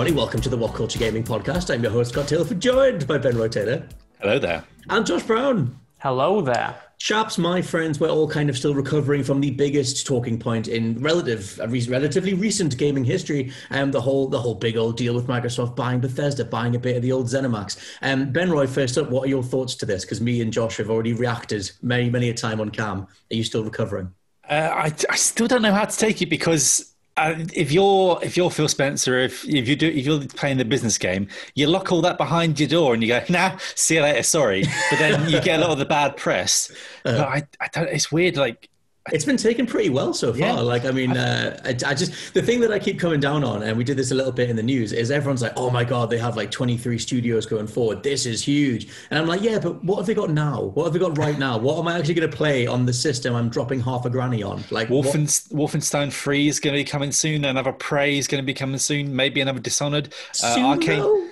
everybody. Welcome to the WhatCulture Gaming Podcast. I'm your host, Scott Taylor, joined by Ben Roy Taylor. Hello there. And Josh Brown. Hello there. Chaps, my friends, we're all kind of still recovering from the biggest talking point in relative, relatively recent gaming history, and um, the whole the whole big old deal with Microsoft buying Bethesda, buying a bit of the old ZeniMax. Um, ben Roy, first up, what are your thoughts to this? Because me and Josh have already reacted many, many a time on cam. Are you still recovering? Uh, I, I still don't know how to take it because uh, if you're if you're Phil Spencer, if if you do if you're playing the business game, you lock all that behind your door and you go, nah, see you later, sorry. But then you get a lot of the bad press. Uh, but I, I don't. It's weird. Like it's been taken pretty well so far. Yeah. Like, I mean, uh, I, I, just the thing that I keep coming down on, and we did this a little bit in the news, is everyone's like, "Oh my god, they have like 23 studios going forward. This is huge." And I'm like, "Yeah, but what have they got now? What have they got right now? What am I actually going to play on the system? I'm dropping half a granny on." Like, Wolfen, Wolfenstein 3 is going to be coming soon. Another Prey is going to be coming soon. Maybe another Dishonored. Uh, Arkane.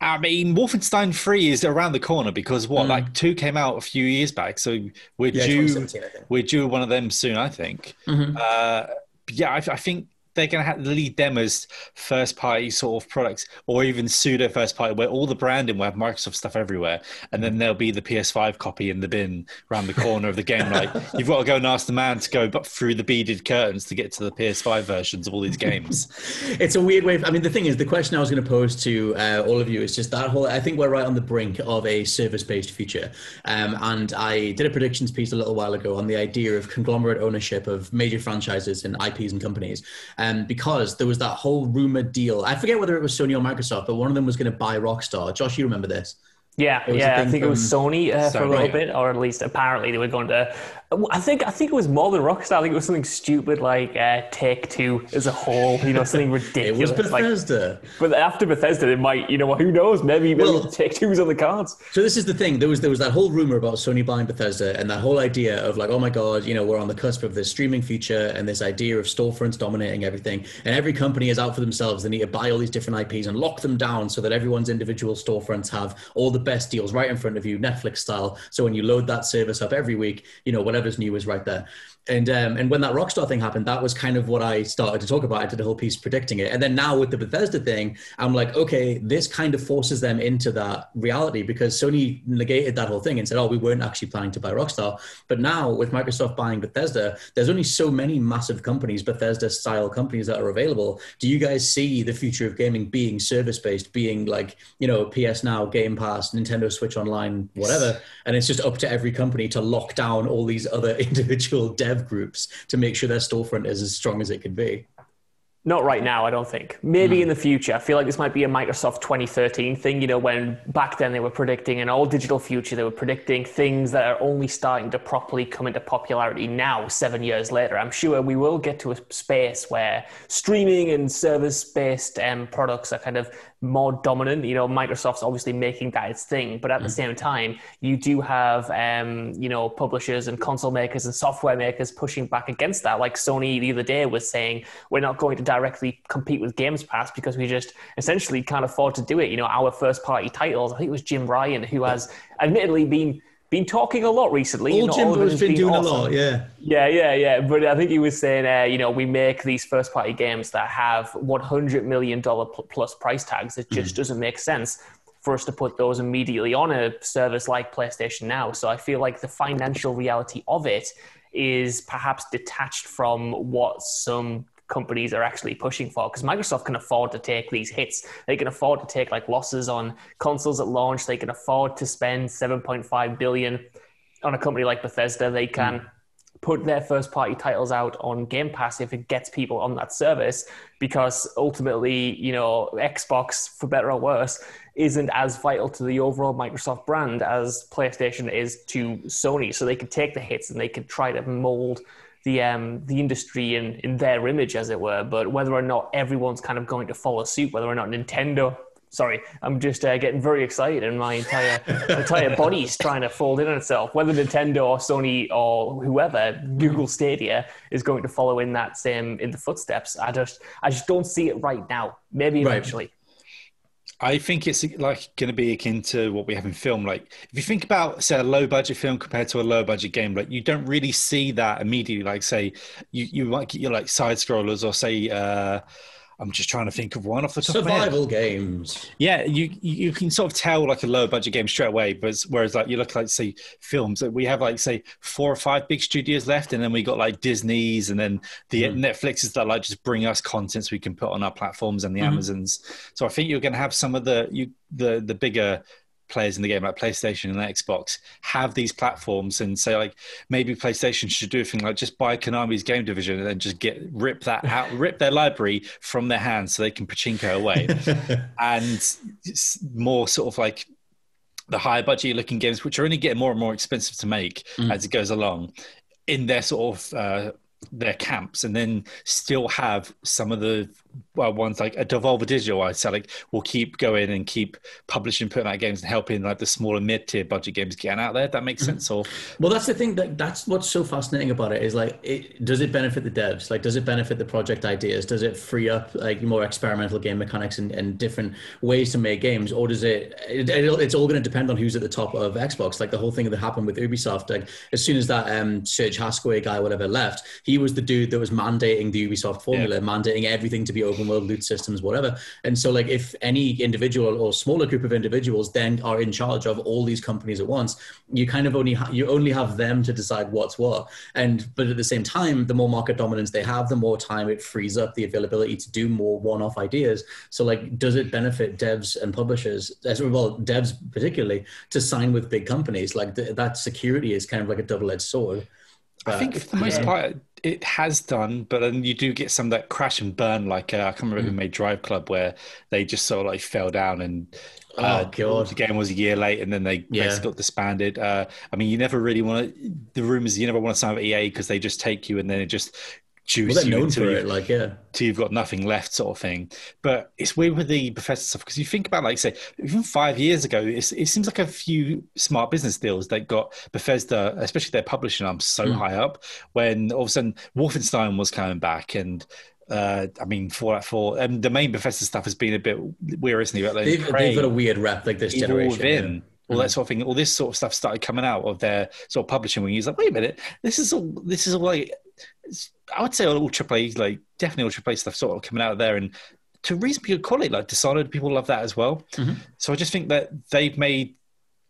I mean, Wolfenstein 3 is around the corner because what, mm. like two came out a few years back, so we're yeah, due we're due one of them soon, I think. Mm-hmm. Uh, yeah, I, I, think they're going to have the lead them as first party sort of products or even pseudo first party where all the branding will have Microsoft stuff everywhere. And then there'll be the PS5 copy in the bin around the corner of the game. Like you've got to go and ask the man to go through the beaded curtains to get to the PS5 versions of all these games. it's a weird way. Of, I mean, the thing is, the question I was going to pose to uh, all of you is just that whole, I think we're right on the brink of a service based future. Um, and I did a predictions piece a little while ago on the idea of conglomerate ownership of major franchises and IPs and companies um, because there was that whole rumored deal. I forget whether it was Sony or Microsoft, but one of them was going to buy Rockstar. Josh, you remember this? Yeah, yeah. I think it was Sony uh, for a little bit, or at least apparently they were going to I think I think it was more than Rockstar. I think it was something stupid like uh, Take Two as a whole. You know, something ridiculous. it was Bethesda. Like, but after Bethesda, it might. You know, what, who knows? Maybe, maybe well, Take Two's on the cards. So this is the thing. There was there was that whole rumor about Sony buying Bethesda, and that whole idea of like, oh my god, you know, we're on the cusp of this streaming feature, and this idea of storefronts dominating everything, and every company is out for themselves. They need to buy all these different IPs and lock them down so that everyone's individual storefronts have all the best deals right in front of you, Netflix style. So when you load that service up every week, you know, whatever's new is right there and um, and when that Rockstar thing happened, that was kind of what I started to talk about. I did a whole piece predicting it, and then now with the Bethesda thing, I'm like, okay, this kind of forces them into that reality because Sony negated that whole thing and said, oh, we weren't actually planning to buy Rockstar. But now with Microsoft buying Bethesda, there's only so many massive companies, Bethesda style companies that are available. Do you guys see the future of gaming being service based, being like you know PS Now, Game Pass, Nintendo Switch Online, whatever, and it's just up to every company to lock down all these other individual dev groups to make sure their storefront is as strong as it can be. Not right now, I don't think. Maybe mm. in the future. I feel like this might be a Microsoft 2013 thing, you know, when back then they were predicting an all digital future. They were predicting things that are only starting to properly come into popularity now, seven years later. I'm sure we will get to a space where streaming and service based um, products are kind of more dominant. You know, Microsoft's obviously making that its thing, but at the mm. same time, you do have um, you know publishers and console makers and software makers pushing back against that. Like Sony the other day was saying, we're not going to directly compete with Games Pass because we just essentially can't afford to do it. You know, our first party titles. I think it was Jim Ryan who has admittedly been been talking a lot recently. Old Jimbo's been, been doing awesome. a lot, yeah. Yeah, yeah, yeah. But I think he was saying, uh, you know, we make these first party games that have $100 million plus price tags. It just mm. doesn't make sense for us to put those immediately on a service like PlayStation Now. So I feel like the financial reality of it is perhaps detached from what some companies are actually pushing for because Microsoft can afford to take these hits. They can afford to take like losses on consoles at launch. They can afford to spend 7.5 billion on a company like Bethesda. They can mm. put their first party titles out on Game Pass if it gets people on that service because ultimately, you know, Xbox for better or worse isn't as vital to the overall Microsoft brand as PlayStation is to Sony. So they can take the hits and they can try to mold the um, the industry in, in their image, as it were. But whether or not everyone's kind of going to follow suit, whether or not Nintendo sorry, I'm just uh, getting very excited, and my entire entire body's trying to fold in on itself. Whether Nintendo or Sony or whoever, Google Stadia is going to follow in that same in the footsteps. I just I just don't see it right now. Maybe eventually. Right. I think it's like going to be akin to what we have in film. Like if you think about say a low budget film compared to a low budget game, like you don't really see that immediately. Like say you you might get your like side scrollers or say uh, I'm just trying to think of one off the top Survival of my head. games. Yeah, you you can sort of tell like a low budget game straight away, but whereas like you look like say films, that we have like say four or five big studios left, and then we got like Disney's, and then the mm. Netflixes that like just bring us content so we can put on our platforms and the mm-hmm. Amazons. So I think you're going to have some of the you the the bigger players in the game like PlayStation and Xbox have these platforms and say like maybe PlayStation should do a thing like just buy Konami's game division and then just get rip that out rip their library from their hands so they can pachinko away and more sort of like the higher budget looking games which are only getting more and more expensive to make mm. as it goes along in their sort of uh, their camps and then still have some of the well, ones like a Devolver Digital, I'd say like will keep going and keep publishing, putting out games and helping like the smaller mid tier budget games getting out there. That makes mm-hmm. sense. Or well, that's the thing that that's what's so fascinating about it is like, it, does it benefit the devs? Like, does it benefit the project ideas? Does it free up like more experimental game mechanics and, and different ways to make games, or does it? it it's all going to depend on who's at the top of Xbox. Like the whole thing that happened with Ubisoft. Like as soon as that um, Serge Hascoët guy, whatever, left, he was the dude that was mandating the Ubisoft formula, yeah. mandating everything to be open world loot systems, whatever. And so, like, if any individual or smaller group of individuals then are in charge of all these companies at once, you kind of only ha- you only have them to decide what's what. And but at the same time, the more market dominance they have, the more time it frees up the availability to do more one-off ideas. So, like, does it benefit devs and publishers as well, devs particularly, to sign with big companies? Like th- that security is kind of like a double-edged sword. I think for the most yeah. part, it has done, but then you do get some that crash and burn. Like uh, I can't remember mm. who made Drive Club, where they just sort of like fell down and. Uh, oh god! The game was a year late, and then they yeah. basically got disbanded. Uh, I mean, you never really want to. The rumors you never want to sign with EA because they just take you, and then it just juice well, you known for it, like yeah, till you've got nothing left, sort of thing. But it's weird with the Bethesda stuff because you think about, like, say, even five years ago, it seems like a few smart business deals that got Bethesda, especially their publishing arm, so mm. high up. When all of a sudden Wolfenstein was coming back and. Uh, I mean, Fallout 4, and the main Bethesda stuff has been a bit weird, isn't it? Like, they've, they've, got a weird rep, like this generation. Within, all that mm. sort of thing, all this sort of stuff started coming out of their sort of publishing wing. He's like, wait a minute, this is all, this is all like I would say all AAA, like definitely all AAA stuff sort of coming out of there and to reasonably good quality. Like Dishonored, people love that as well. Mm-hmm. So I just think that they've made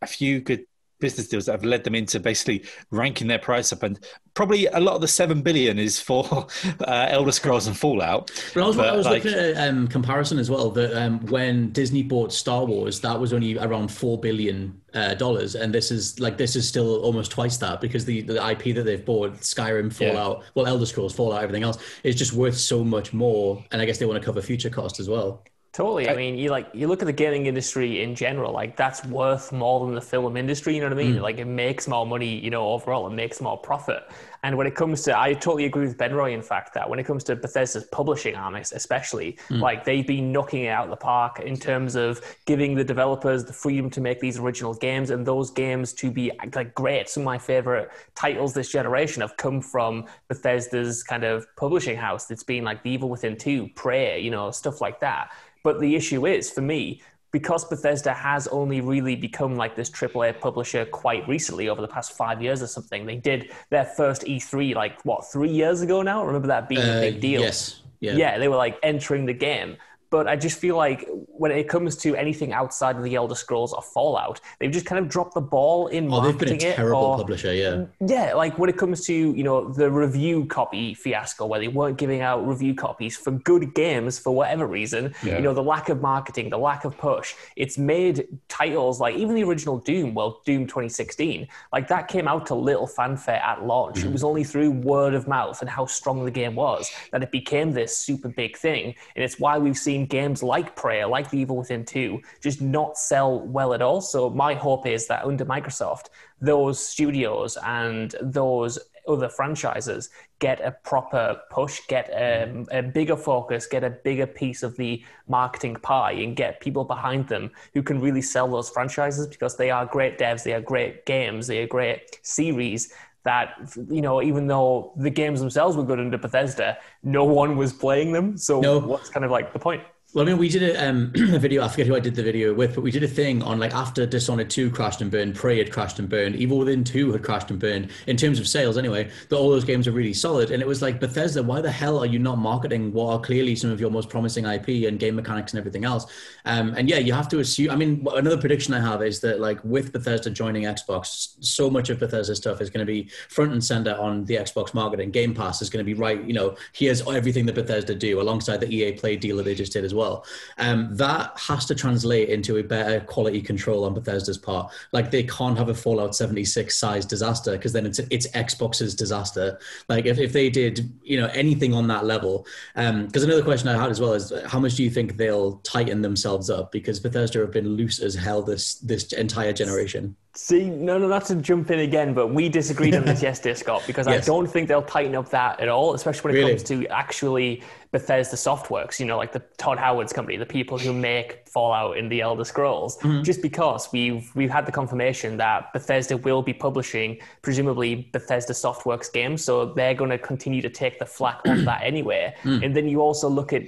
a few good business deals that have led them into basically ranking their price up and probably a lot of the seven billion is for uh, Elder Scrolls and Fallout. But I was, but I was like, looking at a um, comparison as well that um, when Disney bought Star Wars, that was only around four billion uh, dollars, and this is like this is still almost twice that because the, the IP that they've bought, Skyrim, Fallout, yeah. well, Elder Scrolls, Fallout, everything else, is just worth so much more, and I guess they want to cover future cost as well. Totally. I mean, you like you look at the gaming industry in general, like that's worth more than the film industry. You know what I mean? Mm. Like it makes more money. You know, overall, it makes more profit. And when it comes to, I totally agree with Ben Roy. In fact, that when it comes to Bethesda's publishing arm, especially, mm. like they've been knocking it out of the park in terms of giving the developers the freedom to make these original games and those games to be like great. Some of my favorite titles this generation have come from Bethesda's kind of publishing house. That's been like The Evil Within Two, Prey, you know, stuff like that but the issue is, for me, because Bethesda has only really become like this AAA publisher quite recently over the past five years or something. They did their first E3 like what three years ago now. Remember that being uh, a big deal? Yes. Yeah. yeah, they were like entering the game. But I just feel like when it comes to anything outside of the Elder Scrolls or Fallout, they've just kind of dropped the ball in oh, marketing they've been a terrible or, publisher, yeah. Yeah, like when it comes to you know the review copy fiasco, where they weren't giving out review copies for good games for whatever reason. Yeah. You know the lack of marketing, the lack of push. It's made titles like even the original Doom, well, Doom 2016, like that came out to little fanfare at launch. Mm-hmm. It was only through word of mouth and how strong the game was that it became this super big thing, and it's why we've seen games like Prey, like The Evil Within 2, just not sell well at all. So my hope is that under Microsoft, those studios and those other franchises get a proper push, get a, a, bigger focus, get a bigger piece of the marketing pie, and get people behind them who can really sell those franchises because they are great devs, they are great games, they are great series that you know even though the games themselves were good under Bethesda, no one was playing them. So no. what's kind of like the point? Well, I mean, we did a, um, a, video. I forget who I did the video with, but we did a thing on like after Dishonored two crashed and burned, Prey had crashed and burned, Evil Within two had crashed and burned. In terms of sales, anyway, that all those games are really solid. And it was like Bethesda, why the hell are you not marketing what are clearly some of your most promising IP and game mechanics and everything else? Um, and yeah, you have to assume. I mean, another prediction I have is that like with Bethesda joining Xbox, so much of Bethesda stuff is going to be front and center on the Xbox marketing. Game Pass is going to be right. You know, here's everything that Bethesda do alongside the EA Play deal that they just did as well well. Um, that has to translate into a better quality control on Bethesda's part. Like they can't have a Fallout 76 size disaster because then it's it's Xbox's disaster. Like if, if they did, you know, anything on that level. Because um, another question I had as well is how much do you think they'll tighten themselves up? Because Bethesda have been loose as hell this this entire generation. See, no, no, not to jump in again, but we disagreed on this yesterday, Scott, because yes. I don't think they'll tighten up that at all, especially when it really? comes to actually Bethesda Softworks, you know, like the Todd Howard's company, the people who make Fallout in the Elder Scrolls, mm-hmm. just because we've we've had the confirmation that Bethesda will be publishing presumably Bethesda Softworks games, so they're going to continue to take the flack on that anyway. Mm. And then you also look at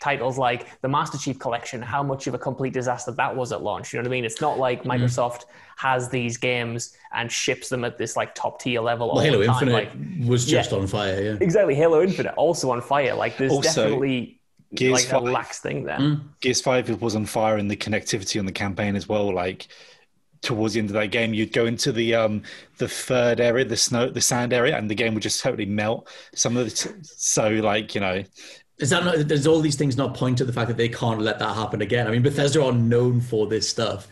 titles like the Master Chief Collection, how much of a complete disaster that was at launch. You know what I mean? It's not like mm-hmm. Microsoft has these games and ships them at this like top tier level. Well, Halo Infinite like, was just yeah, on fire. Yeah, exactly. Halo Infinite also on fire. Like there's also, definitely Gears like 5, a lax thing there. Mm. Gears Five was on fire in the connectivity on the campaign as well. Like towards the end of that game, you'd go into the um the third area, the snow, the sand area, and the game would just totally melt. Some of the t- so like you know is that not, does all these things not point to the fact that they can't let that happen again? I mean, Bethesda are known for this stuff.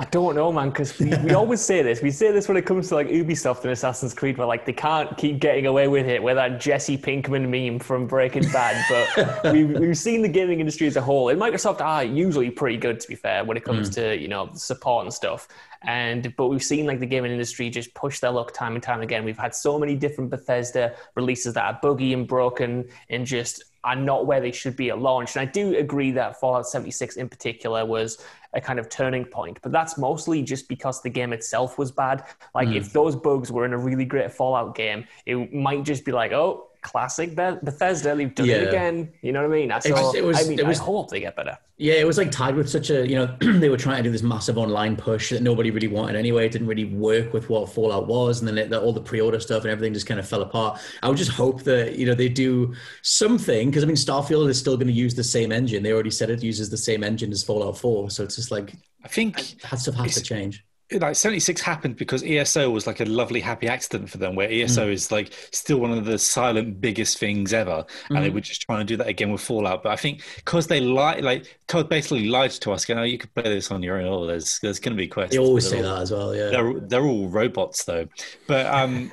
I don't know, man, because we, we always say this. We say this when it comes to like Ubisoft and Assassin's Creed, where like they can't keep getting away with it with that Jesse Pinkman meme from Breaking Bad. But we, we've seen the gaming industry as a whole, and Microsoft are usually pretty good, to be fair, when it comes mm. to you know support and stuff. And but we've seen like the gaming industry just push their luck time and time again. We've had so many different Bethesda releases that are buggy and broken and just are not where they should be at launch. And I do agree that Fallout 76 in particular was a kind of turning point, but that's mostly just because the game itself was bad. Like mm. if those bugs were in a really great Fallout game, it might just be like, oh, classic Bethesda. They've done yeah. it again. You know what I mean? So, it was, it was, I mean, it was, I hope they get better. Yeah, it was like tied with such a, you know, they were trying to do this massive online push that nobody really wanted anyway. It didn't really work with what Fallout was. And then it, all the pre order stuff and everything just kind of fell apart. I would just hope that, you know, they do something because I mean, Starfield is still going to use the same engine. They already said it uses the same engine as Fallout 4. So it's just like, I think that stuff has to change like 76 happened because ESO was like a lovely happy accident for them where ESO mm. is like still one of the silent biggest things ever and mm. they were just trying to do that again with Fallout but I think because they lied like Todd basically lied to us going oh you could play this on your own oh there's there's going to be questions they always say all, that as well yeah they're, they're all robots though but um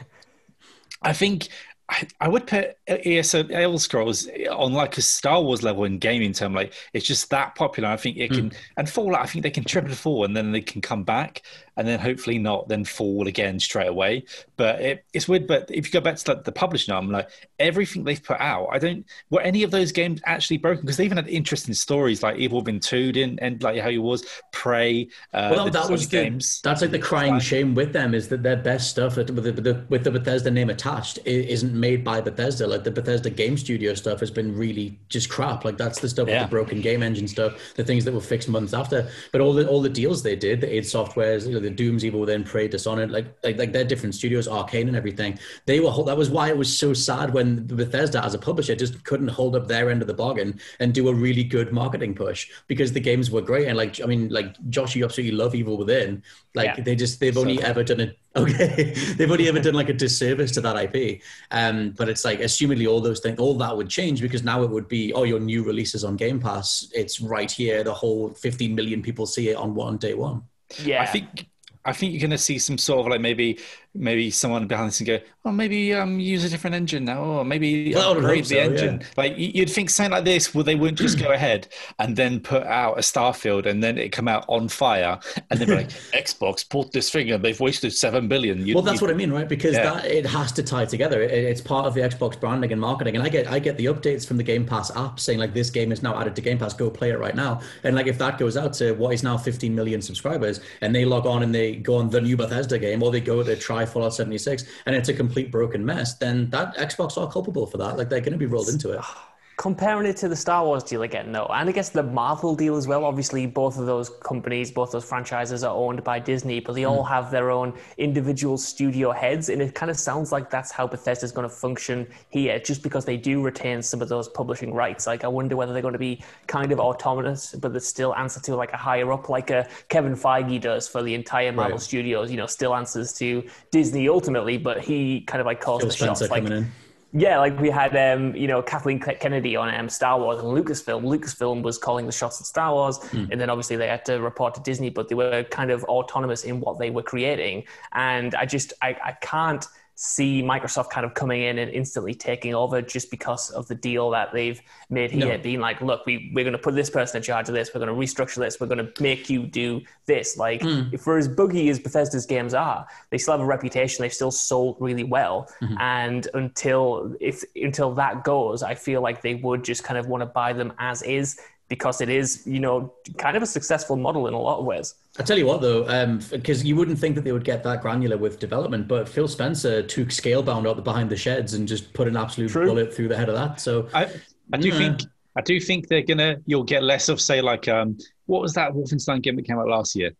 I think I, I would put ESO Elder Scrolls on like a Star Wars level in gaming term. Like it's just that popular. I think it can mm. and Fallout. I think they can triple fall and then they can come back and then hopefully not then fall again straight away. But it, it's weird. But if you go back to like, the publishing arm, like everything they've put out, I don't were any of those games actually broken because they even had interesting stories like Evil Within Two didn't and like how he was Prey. Uh, well, that was the, games. That's like the crying shame with them is that their best stuff with the, with the Bethesda name attached isn't made by Bethesda. Like the Bethesda game studio stuff has been really just crap. Like that's the stuff yeah. with the broken game engine stuff, the things that were fixed months after. But all the all the deals they did, the id Software's, you know, the Doom's Evil Within, Prey, Dishonored, like like like they're different studios, Arkane and everything. They were that was why it was so sad when Bethesda as a publisher just couldn't hold up their end of the bargain and do a really good marketing push because the games were great. And like I mean, like Josh, you absolutely love Evil Within. Like yeah. they just they've so only ever done it Okay, they've only ever done like a disservice to that IP, um, but it's like assumedly all those things, all that would change because now it would be oh your new releases on Game Pass, it's right here. The whole 15 million people see it on one day one. Yeah, I think I think you're going to see some sort of like maybe maybe someone behind this and go, oh, maybe um use a different engine now, or maybe well, upgrade the so, engine. Yeah. Like you'd think something like this, well, they wouldn't just go ahead and then put out a Starfield and then it come out on fire, and then like, Xbox bought this thing and they've wasted seven billion. You'd, well, that's what I mean, right? Because yeah. that it has to tie together. It, it's part of the Xbox branding and marketing, and I get I get the updates from the Game Pass app saying like this game is now added to Game Pass. Go play it right now, and like if that goes out to what is now 15 million subscribers, and they log on and they go on the new Bethesda game, or they go to try Fallout 76, and it's a complete broken mess, then that Xbox are culpable for that. Like they're going to be rolled into it. Ah, comparing it to the Star Wars deal again, no. And I guess the Marvel deal as well. Obviously, both of those companies, both those franchises are owned by Disney, but they mm. all have their own individual studio heads. And it kind of sounds like that's how Bethesda's going to function here, just because they do retain some of those publishing rights. Like, I wonder whether they're going to be kind of autonomous, but they still answer to like a higher up, like a Kevin Feige does for the entire Marvel right. Studios. You know, still answers to Disney ultimately, but he kind of like calls Phil the Spencer shots. Like, in. Yeah, like we had, um, you know, Kathleen Kennedy on um, Star Wars and Lucasfilm. Lucasfilm was calling the shots at Star Wars, mm. and then obviously they had to report to Disney, but they were kind of autonomous in what they were creating. And I just, I, I can't see Microsoft kind of coming in and instantly taking over just because of the deal that they've made here, no. being like, look, we, we're going to put this person in charge of this, we're going to restructure this, we're going to make you do this. Like, mm. for as buggy as Bethesda's games are, they still have a reputation, they've still sold really well. Mm-hmm. And until if until that goes, I feel like they would just kind of want to buy them as is because it is, you know, kind of a successful model in a lot of ways. I tell you what, though, because um, you wouldn't think that they would get that granular with development, but Phil Spencer took Scalebound out behind the sheds and just put an absolute True. bullet through the head of that. So I, I do yeah. think I do think they're gonna. You'll get less of say like um, what was that Wolfenstein game that came out last year?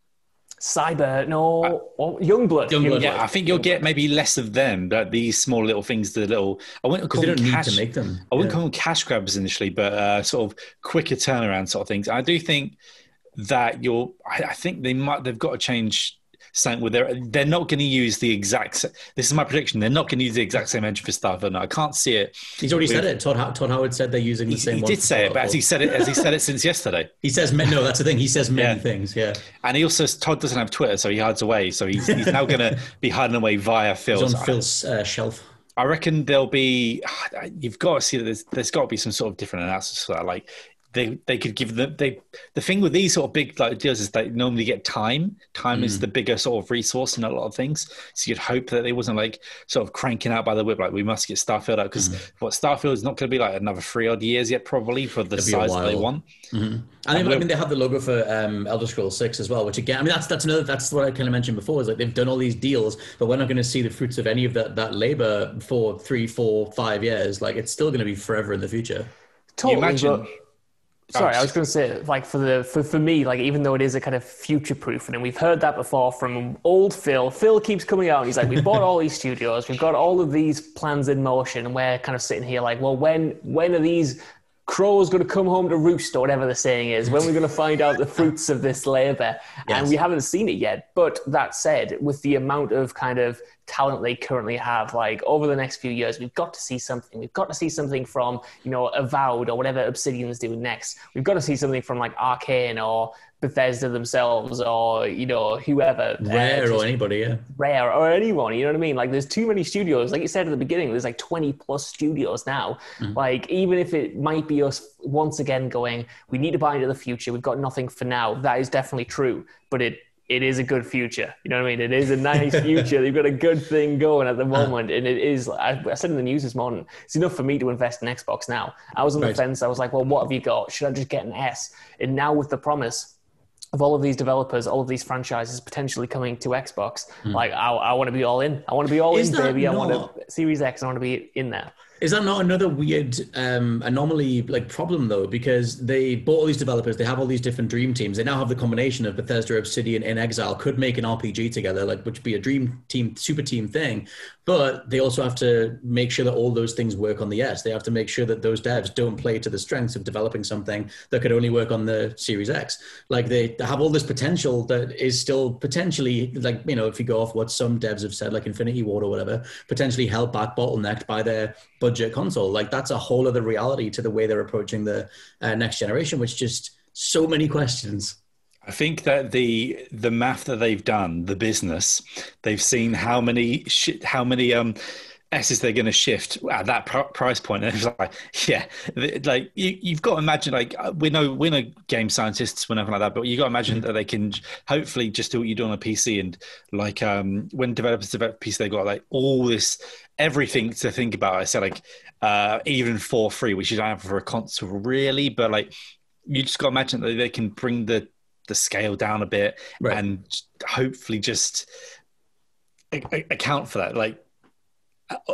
Cyber, no, uh, oh, Youngblood. Youngblood. Yeah, I think you'll get maybe less of them, but these small little things, the little I wouldn't call them cash, to make them. I wouldn't yeah. call them cash grabs initially, but uh, sort of quicker turnaround sort of things. I do think that you're. I, I think they might. They've got to change something where they're they're not going to use the exact. This is my prediction. They're not going to use the exact same engine for Starfield. I can't see it. He's already with, said it. Todd, Todd Howard said they're using the he, same. He did say it, but as he said it, as he said it since yesterday. He says no. That's the thing. He says many yeah. things. Yeah. And he also Todd doesn't have Twitter, so he hides away. So he's, he's now going to be hiding away via Phil's. He's on Phil's uh, shelf. I reckon there'll be. You've got to see that there's, there's got to be some sort of different analysis for that. Like they they could give them they the thing with these sort of big like deals is they normally get time time mm. is the bigger sort of resource in a lot of things so you'd hope that they wasn't like sort of cranking out by the whip like we must get starfield out because mm. what starfield is not going to be like another three odd years yet probably for the size that they want mm-hmm. and, and I mean they have the logo for um, Elder Scrolls Six as well which again I mean that's that's another that's what I kind of mentioned before is like they've done all these deals but we're not going to see the fruits of any of that that labor for three four five years like it's still going to be forever in the future totally, imagine but- Sorry, I was going to say, like for the for, for me, like even though it is a kind of future proof, and we've heard that before from old Phil. Phil keeps coming out, and he's like, "We bought all these studios, we've got all of these plans in motion, and we're kind of sitting here like, well, when when are these crows going to come home to roost or whatever the saying is. When we're going to find out the fruits of this labor? Yes. and we haven't seen it yet. But that said with the amount of kind of talent they currently have like over the next few years we've got to see something. We've got to see something from you know avowed or whatever obsidian's doing next. We've got to see something from like Arkane or Bethesda themselves or you know whoever rare uh, or anybody yeah rare or anyone you know what I mean like there's too many studios like you said at the beginning there's like 20 plus studios now mm-hmm. like even if it might be us once again going we need to buy into the future we've got nothing for now that is definitely true but it it is a good future. You know what I mean? It is a nice future. They've got a good thing going at the moment. And it is, I, I, said in the news this morning, it's enough for me to invest in Xbox now. I was on right. the fence. I was like, well, what have you got? Should I just get an S? And now with the promise of all of these developers, all of these franchises potentially coming to Xbox, mm. like, I, I want to be all in. I want to be all is in, baby. Not... I want to, Series X, I want to be in there. Is that not another weird um, anomaly, like problem though? Because they bought all these developers, they have all these different dream teams. They now have the combination of Bethesda, Obsidian, and inXile could make an RPG together, like which would be a dream team, super team thing. But they also have to make sure that all those things work on the S. They have to make sure that those devs don't play to the strengths of developing something that could only work on the Series X. Like they have all this potential that is still potentially, like you know, if you go off what some devs have said, like Infinity Ward or whatever, potentially held back, bottlenecked by their budget console. Like that's a whole other reality to the way they're approaching the uh, next generation, which just so many questions. I think that the the math that they've done, the business, they've seen how many sh- how many um S's they're going to shift at that pr- price point. and it's like, yeah, like you, have got to imagine, like uh, we know we're no game scientists, whenever like that, but you got to imagine mm-hmm. that they can hopefully just do what you do on a PC, and like um when developers develop a PC, they got like all this everything to think about. I said like uh even for free, which you don't have for a console really, but like you just got to imagine that they can bring the the scale down a bit right. and hopefully just account for that. Like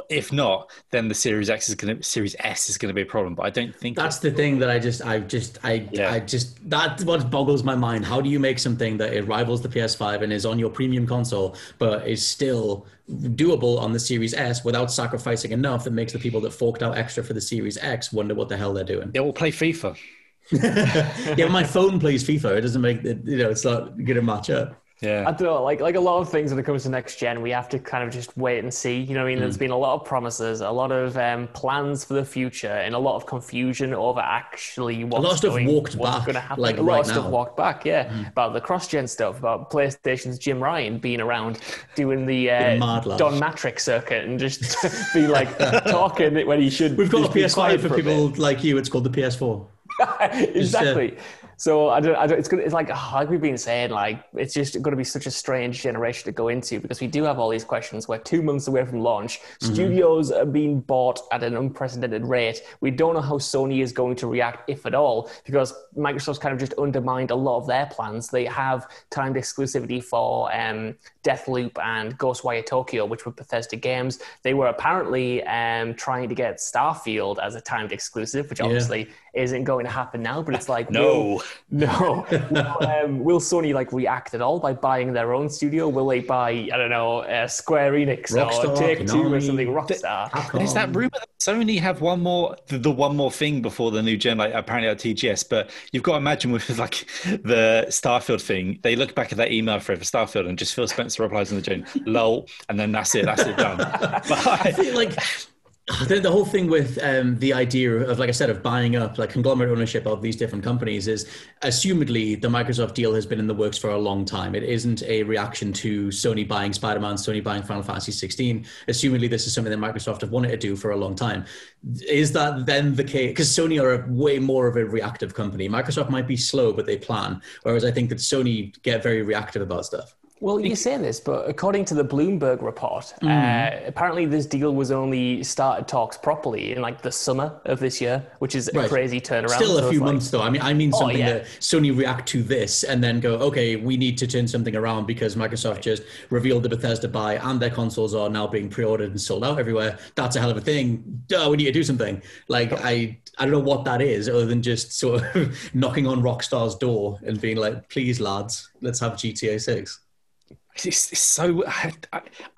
if not, then the Series X is going to Series S is going to be a problem. But I don't think that's the thing that I just I just I yeah. I just that's what boggles my mind. How do you make something that it rivals the PS5 and is on your premium console, but is still doable on the Series S without sacrificing enough that makes the people that forked out extra for the Series X wonder what the hell they're doing? They will play FIFA. yeah, my phone plays FIFA. It doesn't make it, you know, it's not going to match up. Yeah. I don't know, like like a lot of things when it comes to next gen, we have to kind of just wait and see. You know, I mean, mm. there's been a lot of promises, a lot of um, plans for the future, and a lot of confusion over actually what's a lot of going, stuff walked back, going to happen. Like a lot right of stuff now. walked back, yeah, mm. about the cross gen stuff, about PlayStation's Jim Ryan being around doing the uh, Don Mattrick circuit and just be like talking when he should. We've got a PS5 for, for people like you. It's called the PS4. exactly. Just, uh, so I don't, I don't, it's. It's like like we've been saying, like it's just going to be such a strange generation to go into because we do have all these questions. We're two months away from launch. Mm-hmm. Studios are being bought at an unprecedented rate. We don't know how Sony is going to react, if at all, because Microsoft's kind of just undermined a lot of their plans. They have timed exclusivity for um, Deathloop and Ghostwire Tokyo, which were Bethesda games. They were apparently um, trying to get Starfield as a timed exclusive, which obviously yeah. Isn't going to happen now. But it's like no. No. um, will Sony like react at all by buying their own studio? Will they buy I don't know uh, Square Enix Rockstar, or Take Two or something? Rockstar. There's that rumor that Sony have one more the, the, one more thing before the new gen, like apparently at TGS. But you've got to imagine with like the Starfield thing, they look back at that email thread for Starfield and just Phil Spencer replies in the gen, "lol," and then that's it. That's it done. but I feel like the, the whole thing with um, the idea of, like I said, of buying up like conglomerate ownership of these different companies is, assumedly, the Microsoft deal has been in the works for a long time. It isn't a reaction to Sony buying Spider-Man, Sony buying Final Fantasy 16. Assumedly, this is something that Microsoft have wanted to do for a long time. Is that then the case? Because Sony are a, way more of a reactive company. Microsoft might be slow, but they plan. Whereas I think that Sony get very reactive about stuff. Well, you're saying this, but according to the Bloomberg report, mm. uh, apparently this deal was only started talks properly in like the summer of this year, which is right. a crazy turnaround. Still a so few months though. I mean, I mean oh, something oh, yeah. that Sony react to this and then go, okay, we need to turn something around because Microsoft right. just revealed the Bethesda buy and their consoles are now being pre-ordered and sold out everywhere. That's a hell of a thing. Duh, we need to do something. Like I, I don't know what that is other than just sort of knocking on Rockstar's door and being like, please lads, let's have GTA Six. It's, it's so I,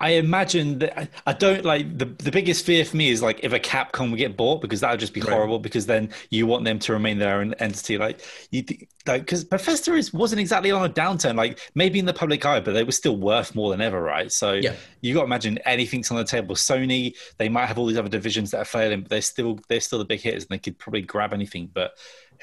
I, imagine that I, I, don't like the the biggest fear for me is like if a Capcom would get bought because that would just be right. horrible because then you want them to remain their own entity like you like because Bethesda is wasn't exactly on a downturn like maybe in the public eye but they were still worth more than ever right so yeah. you got to imagine anything's on the table Sony they might have all these other divisions that are failing but they're still they're still the big hitters and they could probably grab anything but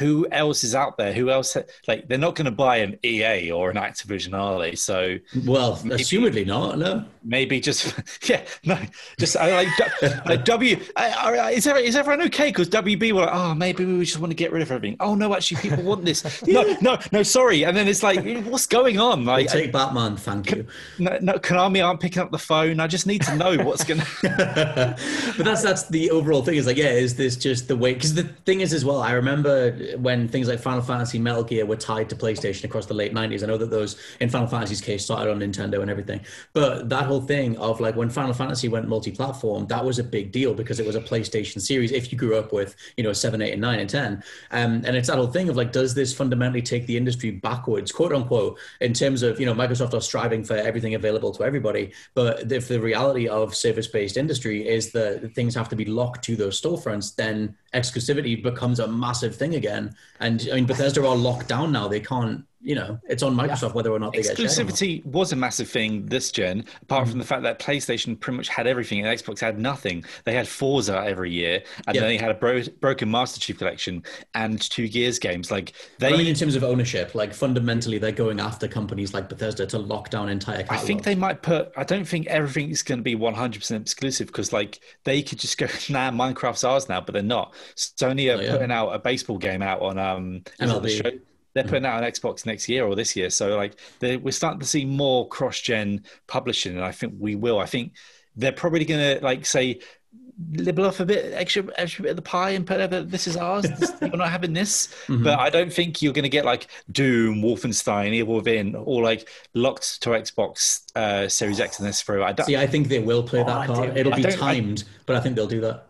who else is out there? Who else? Like, they're not going to buy an EA or an Activision, are they? So, well, maybe, assumedly not. No, maybe just yeah, no, just I like, like W. Is, everyone okay? Because WB were like, oh, maybe we just want to get rid of everything. Oh no, actually, people want this. no, no, no, sorry. And then it's like, what's going on? Like, we'll take Batman, thank can, you. No, no, Konami aren't picking up the phone. I just need to know what's going. to... But that's that's the overall thing. Is like, yeah, is this just the way? Because the thing is, as well, I remember when things like Final Fantasy, Metal Gear were tied to PlayStation across the late 90s. I know that those, in Final Fantasy's case, started on Nintendo and everything. But that whole thing of like when Final Fantasy went multi platform, that was a big deal because it was a PlayStation series if you grew up with, you know, 7, 8, and 9 and 10. Um, and it's that whole thing of like, does this fundamentally take the industry backwards, quote unquote, in terms of, you know, Microsoft are striving for everything available to everybody. But if the reality of service based industry is that things have to be locked to those storefronts, then exclusivity becomes a massive thing again. And I mean, Bethesda are locked down now; they can't you know, it's on Microsoft yeah. whether or not they exclusivity was a massive thing this gen. Apart mm from the fact that PlayStation pretty much had everything and Xbox had nothing. They had Forza every year, and yeah. then they had a bro- broken Master Chief collection and two Gears games. Like they, I mean, in terms of ownership, like fundamentally, they're going after companies like Bethesda to lock down entire. Catalogs. I think they might put. I don't think everything is going to be one hundred percent exclusive because like they could just go, nah, Minecraft's ours now, but they're not. Sony are oh, yeah. putting out a baseball game out on um MLB they're putting out on Xbox next year or this year. So like we're starting to see more cross-gen publishing, and I think we will. I think they're probably going to like say nibble off a bit extra extra bit of the pie and put over this is ours. This, you're not having this. Mm-hmm. But I don't think you're going to get like Doom, Wolfenstein, Evil Within, all like locked to Xbox uh, Series X and S through. I don't, See, I think they will play that oh, card. It'll be timed, I, but I think they'll do that.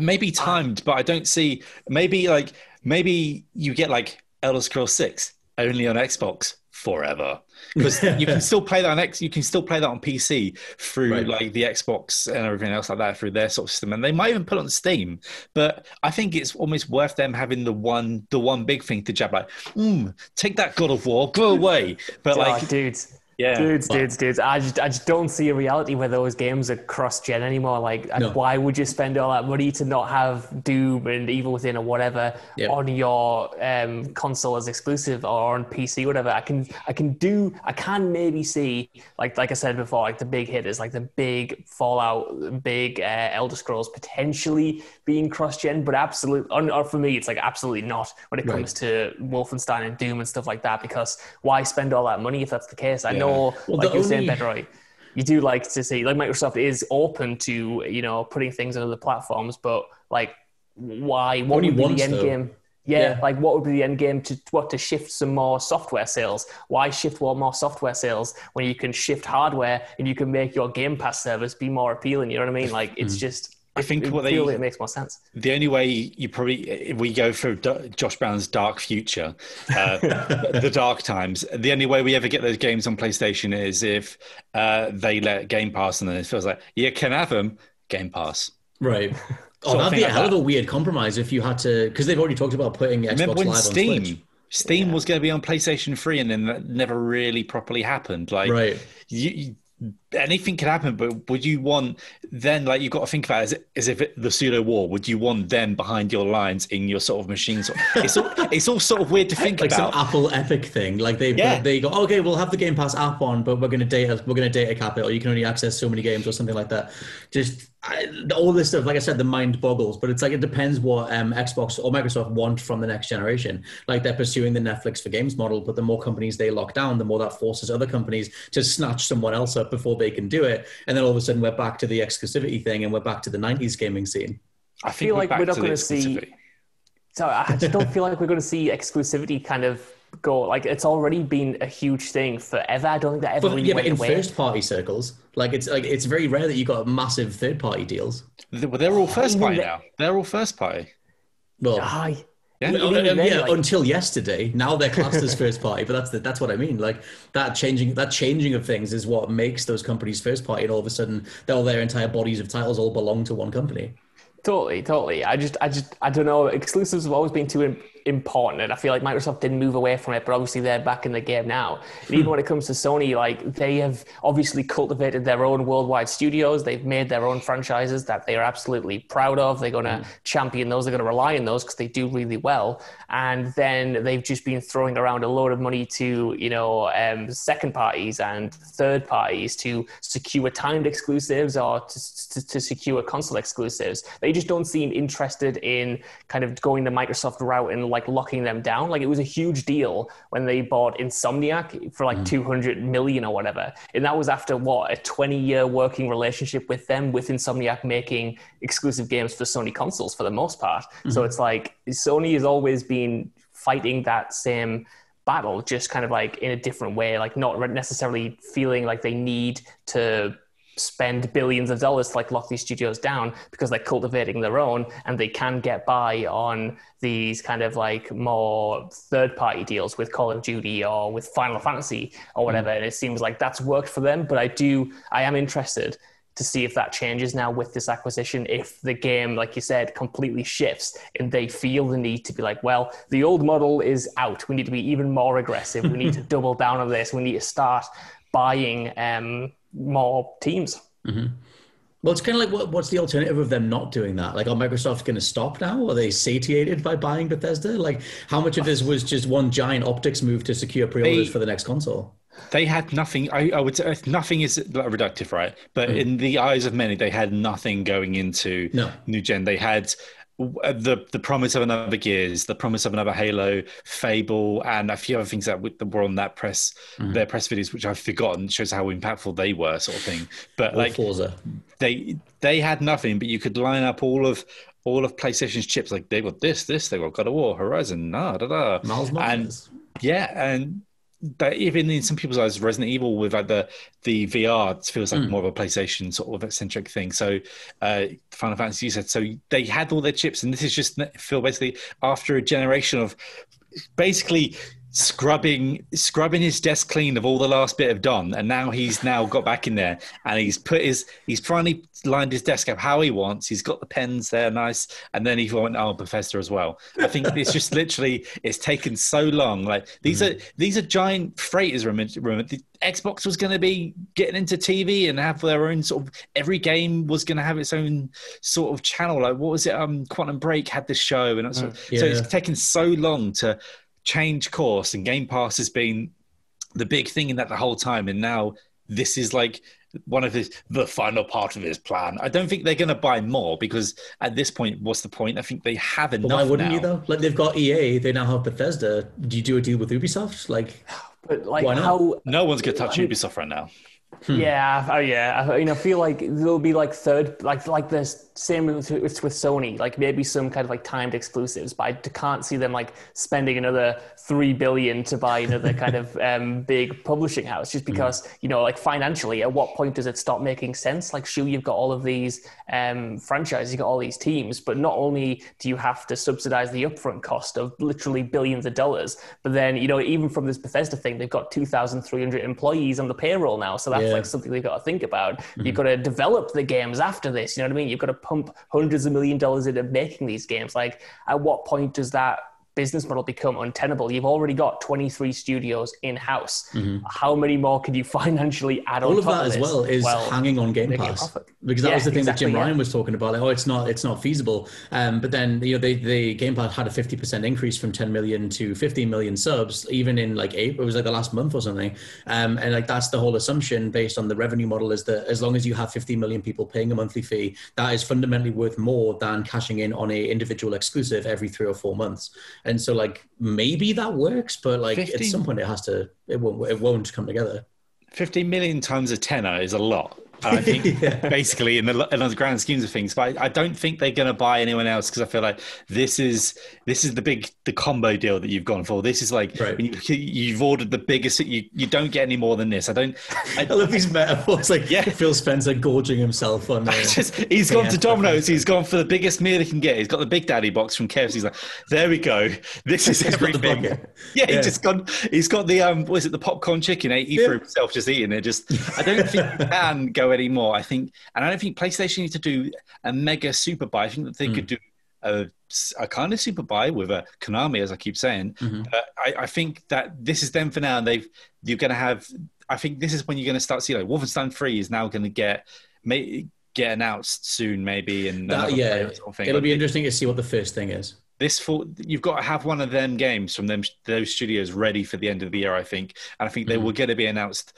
Maybe timed, but I don't see. Maybe like maybe you get like Elder Scrolls Six only on Xbox forever because you can still play that on X. You can still play that on PC through right. like the Xbox and everything else like that through their sort of system, and they might even put it on Steam. But I think it's almost worth them having the one, the one big thing to jab like, mm, take that God of War, go away. But like, dudes, yeah, dudes, but... dudes, dudes. I just, I just don't see a reality where those games are cross-gen anymore. Like, no. why would you spend all that money to not have Doom and Evil Within or whatever yep. on your um, console as exclusive or on PC, whatever? I can, I can do, I can maybe see, like, like I said before, like the big hitters, like the big Fallout, big uh, Elder Scrolls potentially being cross-gen, but absolutely, or for me, it's like absolutely not when it comes right. to Wolfenstein and Doom and stuff like that. Because why spend all that money if that's the case? I yeah. know more, well, like you were saying, Ben Roy, you do like to see, like Microsoft is open to, you know, putting things on other platforms, but like, why? What would be the end though. game? Yeah, yeah, like what would be the end game to what to shift some more software sales? Why shift more more software sales when you can shift hardware and you can make your Game Pass service be more appealing? You know what I mean? Like it's mm. just I think what they it makes more sense. The only way you probably if we go through Josh Brown's dark future, uh, the dark times. The only way we ever get those games on PlayStation is if uh, they let Game Pass, and then it feels like you can have them Game Pass. Right. Oh, that'd be a hell of a weird compromise if you had to, because they've already talked about putting Xbox Remember when Live Steam, on Switch. Steam yeah. was going to be on PlayStation 3 and then that never really properly happened. Like, right. You, anything could happen, but would you want then like you've got to think about it as, as if it, the pseudo war? Would you want them behind your lines in your sort of machines? It's all it's all sort of weird to think like about. some Apple Epic thing. Like they yeah. they go okay, we'll have the Game Pass app on, but we're going to data we're going to data cap it, or you can only access so many games or something like that. Just I, all this stuff, like I said, the mind boggles. But it's like it depends what um, Xbox or Microsoft want from the next generation. Like they're pursuing the Netflix for games model, but the more companies they lock down, the more that forces other companies to snatch someone else up before they can do it. And then all of a sudden, we're back to the exclusivity thing, and we're back to the '90s gaming scene. I feel like we're not going to see. So I just don't feel like we're going to see exclusivity kind of go like it's already been a huge thing forever. I don't think that ever but, really yeah, but in away. first party circles, like it's like it's very rare that you got massive third party deals. Well, they're all oh, first party now. They're all first party. Well, Aye. Yeah, well, um, yeah like... until yesterday. Now they're classed as first party, but that's the, that's what I mean. Like that changing that changing of things is what makes those companies first party, and all of a sudden, all their entire bodies of titles all belong to one company. Totally, totally. I just, I just, I don't know. Exclusives have always been too important. And I feel like Microsoft didn't move away from it, but obviously they're back in the game now. And even when it comes to Sony, like they have obviously cultivated their own worldwide studios. They've made their own franchises that they are absolutely proud of. They're going to mm. champion those. They're going to rely on those because they do really well. And then they've just been throwing around a load of money to, you know, um, second parties and third parties to secure timed exclusives or to, to, to secure console exclusives. They just don't seem interested in kind of going the Microsoft route and like locking them down. Like it was a huge deal when they bought Insomniac for like mm. 200 million or whatever. And that was after what, a 20 year working relationship with them, with Insomniac making exclusive games for Sony consoles for the most part. Mm-hmm. So it's like Sony has always been fighting that same battle, just kind of like in a different way, like not necessarily feeling like they need to spend billions of dollars to like lock these studios down because they're cultivating their own and they can get by on these kind of like more third party deals with Call of Duty or with Final Fantasy or whatever. Mm. And it seems like that's worked for them. But I do, I am interested to see if that changes now with this acquisition. If the game, like you said, completely shifts and they feel the need to be like, well, the old model is out. We need to be even more aggressive. We need to double down on this. We need to start buying um, more teams. Mm-hmm. Well, it's kind of like what, what's the alternative of them not doing that? Like, are Microsoft going to stop now? Are they satiated by buying Bethesda? Like, how much of this was just one giant optics move to secure pre-orders they, for the next console? They had nothing. I, I would say nothing is reductive, right? But mm. in the eyes of many, they had nothing going into no. new gen. They had the the promise of another Gears, the promise of another Halo, Fable, and a few other things that were on that press mm-hmm. their press videos, which I've forgotten, shows how impactful they were, sort of thing. But or like Forza. they they had nothing, but you could line up all of all of PlayStation's chips. Like they got this, this, they got God of War, Horizon, nah, da da. Miles Morales. And yeah, and that even in some people's eyes, Resident Evil with like the the VR feels like mm. more of a PlayStation sort of eccentric thing. So, uh, Final Fantasy you said so they had all their chips, and this is just Phil basically after a generation of basically scrubbing scrubbing his desk clean of all the last bit of Don, and now he's now got back in there and he's put his he's finally lined his desk up how he wants. He's got the pens there, nice, and then he went oh professor as well. I think it's just literally it's taken so long. Like these mm. are these are giant freighters. Remember, remember the Xbox was going to be getting into TV and have their own sort of every game was going to have its own sort of channel. Like what was it? Um, Quantum Break had this show, and mm, yeah. so it's taken so long to change course and Game Pass has been the big thing in that the whole time. And now this is like one of his the final part of his plan. I don't think they're going to buy more because at this point, what's the point? I think they have enough. But why wouldn't now. you though? Like they've got EA, they now have Bethesda. Do you do a deal with Ubisoft? Like, but like how? No one's going to touch I mean, Ubisoft right now. Hmm. Yeah, oh yeah. I, you know, feel like there'll be like third, like like this same with, with, with Sony, like maybe some kind of like timed exclusives, but I can't see them like spending another three billion to buy another kind of um, big publishing house, just hmm. because you know, like financially, at what point does it stop making sense? Like, sure, you've got all of these um, franchises, you've got all these teams, but not only do you have to subsidize the upfront cost of literally billions of dollars, but then you know, even from this Bethesda thing, they've got two thousand three hundred employees on the payroll now, so that's yeah. like something they've got to think about. Mm-hmm. You've got to develop the games after this. You know what I mean? You've got to pump hundreds of million dollars into making these games. Like, at what point does that business model become untenable. You've already got 23 studios in house. Mm-hmm. How many more can you financially add All on? of that of that as well is well, hanging on Game Pass because that yeah, was the thing exactly, that Jim yeah. Ryan was talking about. Like, oh, it's not, it's not feasible. Um, but then you know, they, the Game Pass had a 50% increase from 10 million to 15 million subs, even in like April. It was like the last month or something. Um, and like that's the whole assumption based on the revenue model is that as long as you have 50 million people paying a monthly fee, that is fundamentally worth more than cashing in on a individual exclusive every three or four months. And so like maybe that works, but like 15, at some point it has to it won't it won't come together. 15 million times a tenner is a lot. I think yeah. basically in the in the grand schemes of things, but I, I don't think they're going to buy anyone else because I feel like this is this is the big the combo deal that you've gone for. This is like right. you, have ordered the biggest. You you don't get any more than this. I don't. I, I love these metaphors. Like yeah. Phil Spencer gorging himself on. Uh, just, he's gone to Domino's. He's gone for the biggest meal he can get. He's got the Big Daddy box from KFC. He's like, there we go. This is everything. Yeah, yeah, he just gone. He's got the um. What is it? The popcorn chicken. He yeah. for himself, just eating it. Just I don't think you can go anymore. I think, and I don't think PlayStation needs to do a mega super buy. I think that they mm. could do a, a, kind of super buy with a Konami, as I keep saying. Mm-hmm. Uh, I, I, think that this is them for now, and they've you're going to have. I think this is when you're going to start seeing like Wolfenstein Three is now going to get. May, get announced soon, maybe, and that, yeah, sort of it'll be interesting to see what the first thing is this for you've got to have one of them games from them those studios ready for the end of the year i think and i think they mm-hmm. will get to be announced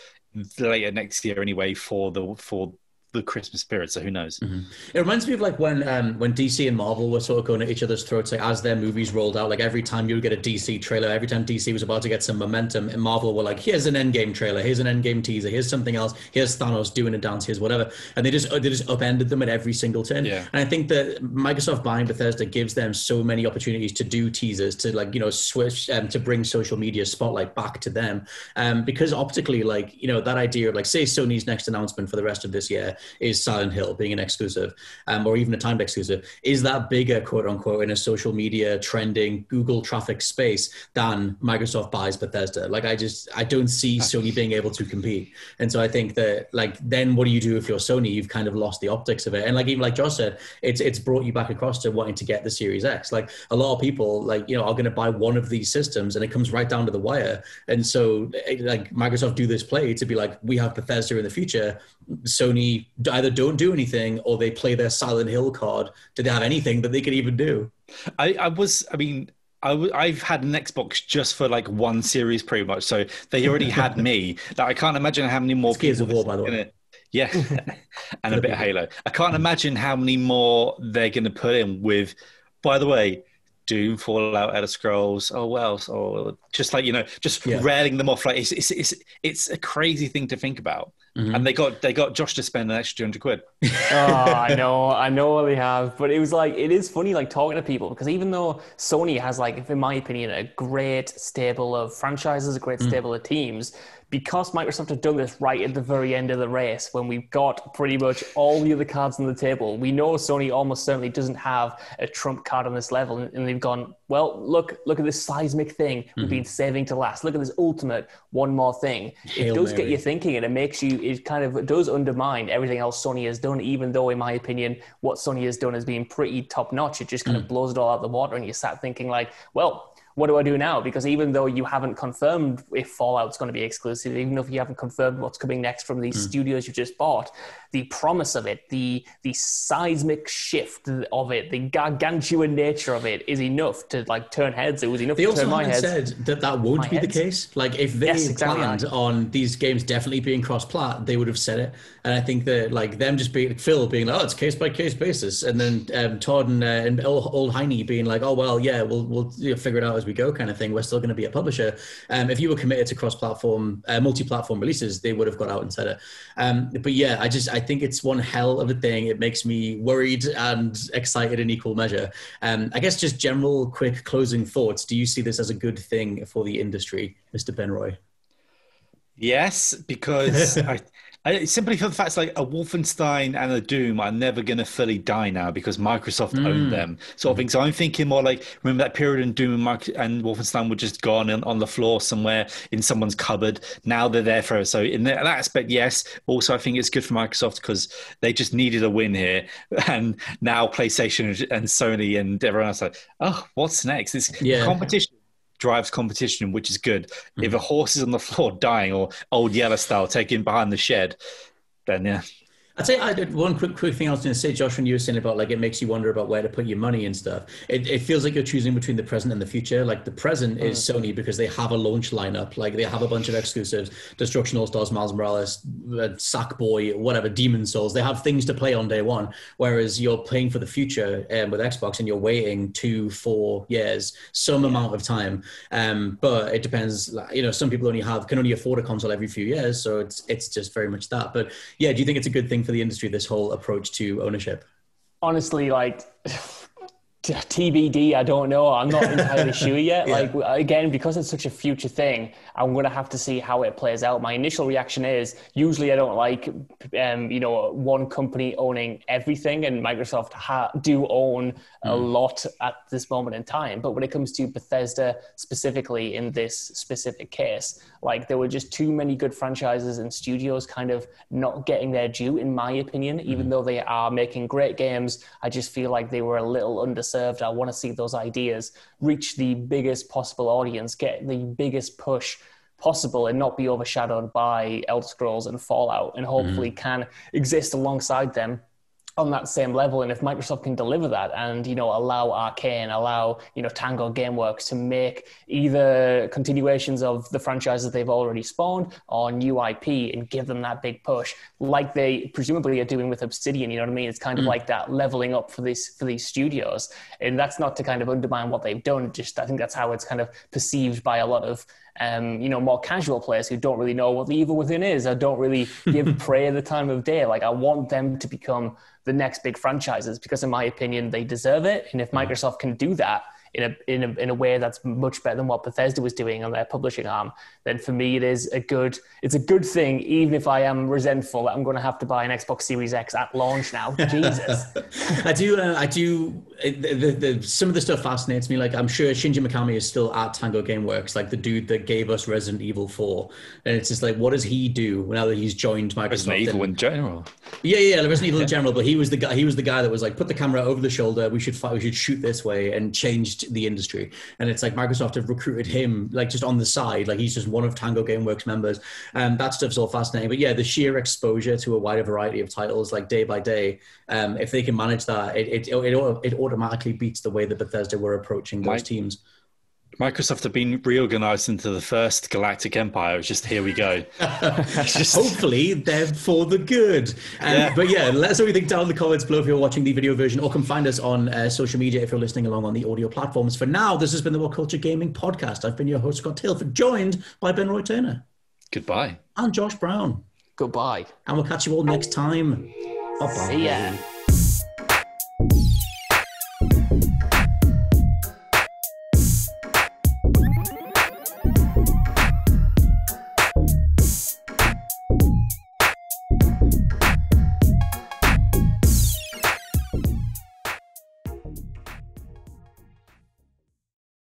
later next year anyway for the for the Christmas spirit. So who knows? Mm-hmm. It reminds me of like when um, when DC and Marvel were sort of going at each other's throats, like as their movies rolled out. Like every time you would get a DC trailer, every time DC was about to get some momentum, and Marvel were like, "Here's an Endgame trailer. Here's an Endgame teaser. Here's something else. Here's Thanos doing a dance. Here's whatever." And they just they just upended them at every single turn. Yeah. And I think that Microsoft buying Bethesda gives them so many opportunities to do teasers, to like you know switch um, to bring social media spotlight back to them, um, because optically, like you know that idea of like say Sony's next announcement for the rest of this year is Silent Hill being an exclusive, um, or even a timed exclusive, is that bigger, quote unquote, in a social media trending Google traffic space than Microsoft buys Bethesda? Like, I just I don't see Sony being able to compete, and so I think that like then what do you do if you're Sony? You've kind of lost the optics of it, and like even like Josh said, it's it's brought you back across to wanting to get the Series X. Like a lot of people, like you know, are going to buy one of these systems, and it comes right down to the wire, and so like Microsoft do this play to be like, we have Bethesda in the future. Sony either don't do anything or they play their Silent Hill card. Do they have anything that they could even do? I, I was, I mean, i w- I've had an Xbox just for like one series, pretty much. So they already had me. That I can't imagine how many more it's Gears of War, by the way. Yeah, and a bit of Halo. I can't imagine how many more they're going to put in with by the way, Doom, Fallout, Elder Scrolls, oh well, or just like you know, just yeah. railing them off. Like it's, it's it's it's a crazy thing to think about. Mm-hmm. And they got they got Josh to spend an extra two hundred quid. oh, I know, I know what they have, but it was like it is funny like talking to people because even though Sony has like, in my opinion, a great stable of franchises, a great mm. stable of teams, because Microsoft have done this right at the very end of the race, when we've got pretty much all the other cards on the table, we know Sony almost certainly doesn't have a trump card on this level, and they've gone, well, look, look at this seismic thing we've mm-hmm. been saving to last. Look at this ultimate one more thing. Hail it does Mary. get you thinking, and it makes you. It kind of does undermine everything else Sony has done. Even though, in my opinion, what Sony has done has been pretty top notch. It just kind mm. of blows it all out the water, and you're sat thinking like, well what do I do now? Because even though you haven't confirmed if Fallout's going to be exclusive, even if you haven't confirmed what's coming next from these mm. studios you just bought, the promise of it, the the seismic shift of it, the gargantuan nature of it is enough to like turn heads. It was enough they to turn my head. said that that won't be heads. the case. Like if they yes, exactly planned right. on these games definitely being cross-plat, they would have said it. And I think that like them just being Phil being like, oh, it's case by case basis, and then um, Todd and, uh, and old, old Hines being like, oh well, yeah, we'll we'll figure it out as we go, kind of thing. We're still going to be a publisher. Um, if you were committed to cross-platform, uh, multi-platform releases, they would have got out and said it. Um, but yeah, I just I think it's one hell of a thing. It makes me worried and excited in equal measure. Um, I guess just general quick closing thoughts. Do you see this as a good thing for the industry, Mr. Ben Roy? Yes, because I, I, simply for the fact like a Wolfenstein and a Doom are never going to fully die now because Microsoft mm. owned them, sort of thing. So I'm thinking more like remember that period in Doom and, Mark, and Wolfenstein were just gone on, on the floor somewhere in someone's cupboard. Now they're there for us. so in that, aspect, yes. Also, I think it's good for Microsoft because they just needed a win here, and now PlayStation and Sony and everyone else like, oh, what's next? It's yeah. competition drives competition, which is good. Mm-hmm. If a horse is on the floor dying or Old Yeller style taken behind the shed, then yeah, I'd say I did one quick quick thing I was going to say, Josh, when you were saying about like it makes you wonder about where to put your money and stuff. It, it feels like you're choosing between the present and the future. Like the present mm. is Sony because they have a launch lineup, like they have a bunch of exclusives: Destruction All Stars, Miles Morales, uh, Sackboy, whatever, Demon's Souls. They have things to play on day one. Whereas you're playing for the future um, with Xbox and you're waiting two, four years, some amount of time. Um, but it depends. You know, some people only have can only afford a console every few years, so it's it's just very much that. But yeah, do you think it's a good thing? For the industry this whole approach to ownership? Honestly, like TBD, I don't know. I'm not entirely sure yet. yeah. Like again, because it's such a future thing, I'm going to have to see how it plays out. My initial reaction is usually I don't like, um, you know, one company owning everything, and Microsoft ha- do own mm. a lot at this moment in time. But when it comes to Bethesda specifically in this specific case, like there were just too many good franchises and studios kind of not getting their due, in my opinion. Mm. Even though they are making great games, I just feel like they were a little underserved. I want to see those ideas reach the biggest possible audience, get the biggest push possible and not be overshadowed by Elder Scrolls and Fallout, and hopefully mm. can exist alongside them on that same level. And if Microsoft can deliver that and, you know, allow Arkane, allow, you know, Tango Gameworks to make either continuations of the franchises they've already spawned or new IP and give them that big push, like they presumably are doing with Obsidian, you know what I mean? It's kind of mm. like that leveling up for these for these studios. And that's not to kind of undermine what they've done, just I think that's how it's kind of perceived by a lot of um, you know, more casual players who don't really know what the evil within is or don't really give Prey the time of day. Like I want them to become the next big franchises because, in my opinion, they deserve it. And if. Microsoft can do that, in a, in a in a way that's much better than what Bethesda was doing on their publishing arm, then for me it is a good it's a good thing. Even if I am resentful that I'm going to have to buy an Xbox Series X at launch now. Jesus, I do uh, I do the, the, the, some of the stuff fascinates me. Like I'm sure Shinji Mikami is still at Tango GameWorks, like the dude that gave us Resident Evil 4, and it's just like what does he do now that he's joined Microsoft? Resident Evil in general. Yeah, yeah, Resident Evil in general. But he was the guy. He was the guy that was like, put the camera over the shoulder. We should fight. We should shoot this way, and changed the industry. And it's like Microsoft have recruited him like just on the side, like he's just one of Tango GameWorks members. And that stuff's all fascinating. But yeah, the sheer exposure to a wider variety of titles, like day by day, um, if they can manage that, it it, it, it automatically beats the way that Bethesda were approaching those teams Microsoft have been reorganized into the first galactic empire. It's just here we go. just... Hopefully, they're for the good. And, yeah. But yeah, let us know what you think down in the comments below if you're watching the video version, or come find us on uh, social media if you're listening along on the audio platforms. For now, this has been the WhatCulture Gaming podcast. I've been your host Scott Tailford, joined by Ben Roy Turner. Goodbye. And Josh Brown. Goodbye. And we'll catch you all next time. Bye bye. See ya.